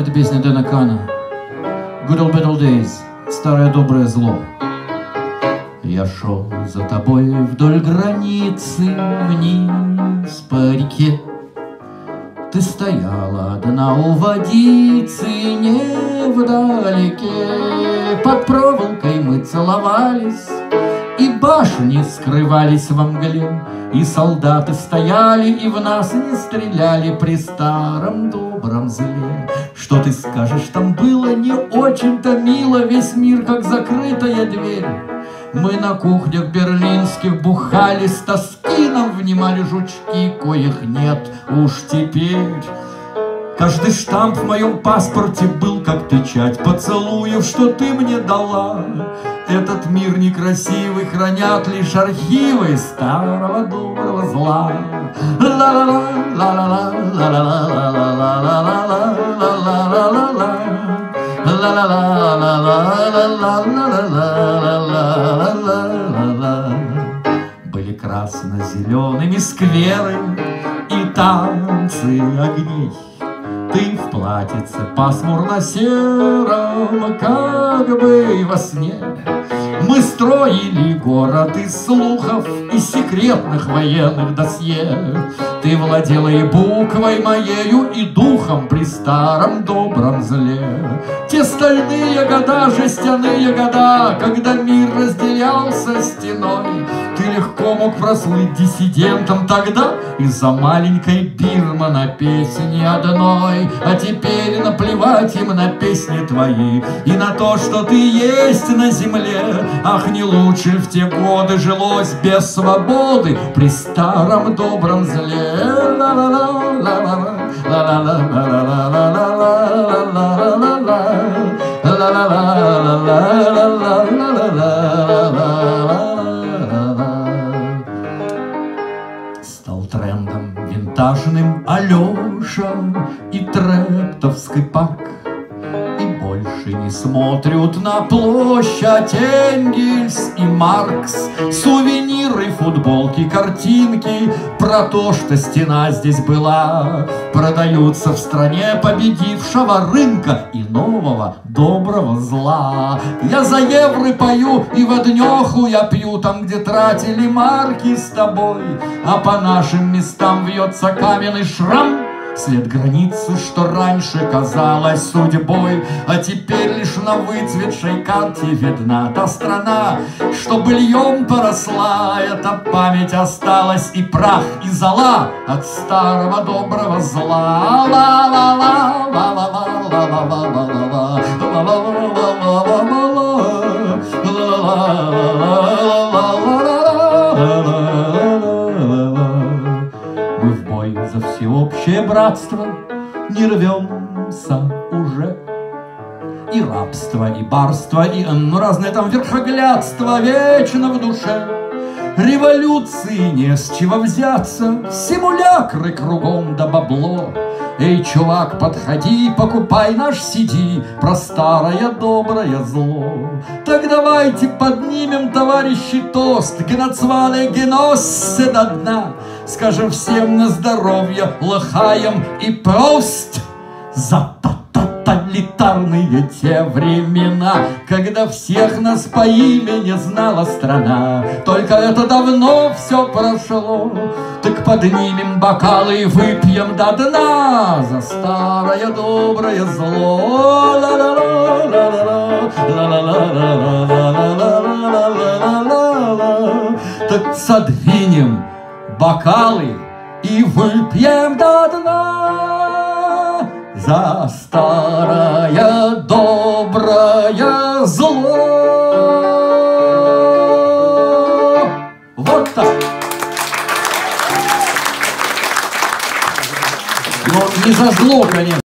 Это песня Дэна Кана. Good old bad days. Старое доброе зло. Я шел за тобой вдоль границы вниз по реке. Ты стояла одна у водицы не вдалеке. Под проволокой мы целовались, и башни скрывались во мгле, И солдаты стояли и в нас не стреляли При старом добром зле. Что ты скажешь, там было не очень-то мило, Весь мир как закрытая дверь. Мы на кухнях берлинских бухали с тоски, Нам внимали жучки, коих нет уж теперь. Каждый штамп в моем паспорте был как печать поцелуев, что ты мне дала. Этот мир некрасивый хранят лишь архивы старого доброго зла. Были красно-зелеными скверы и танцы огней. Ты в платьице пасмурно-сером, как бы во сне. Мы строили город из слухов и секретных военных досье. Ты владела и буквой моею, и духом при старом добром зле. Те стальные года, жестяные года, когда мир разделялся стеной, Ты легко мог прослыть диссидентом тогда из-за маленькой Бирма на песне одной. А теперь наплевать им на песни твои и на то, что ты есть на земле. Ах, не лучше в те годы жилось без свободы при старом добром зле. Стал трендом винтажным Алеша и трептовский пак не смотрят на площадь Энгельс и Маркс. Сувениры, футболки, картинки Про то, что стена здесь была. Продаются в стране победившего рынка И нового доброго зла. Я за евро пою и в однеху я пью Там, где тратили марки с тобой. А по нашим местам вьется каменный шрам След границы, что раньше казалось судьбой, А теперь лишь на выцветшей карте видна та страна, Что быльем поросла, эта память осталась И прах, и зола от старого доброго зла. Ла-ла-ла, всеобщее братство не рвемся уже. И рабство, и барство, и ну, разное там верхоглядство вечно в душе. Революции не с чего взяться, симулякры кругом да бабло. Эй, чувак, подходи, покупай наш CD Про старое доброе зло. Так давайте поднимем, товарищи, тост Геноцвале геноссе до дна Скажем всем на здоровье, лыхаем и прост За тоталитарные те времена, Когда всех нас по имени знала страна. Только это давно все прошло, Так поднимем бокалы и выпьем до дна За старое доброе зло. Так содвинем бокалы и выпьем до дна за старое доброе зло. Вот так. Но не за зло, конечно.